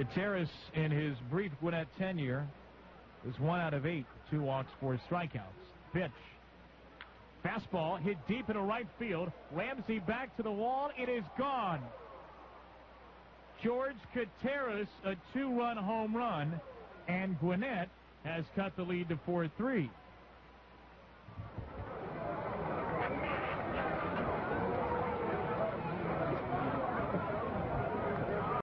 Kottaras, in his brief Gwinnett tenure, was one out of eight, two walks, four strikeouts. Pitch. Fastball hit deep into right field. Ramsey back to the wall. It is gone. George Kottaras, a two-run home run, and Gwinnett has cut the lead to 4-3.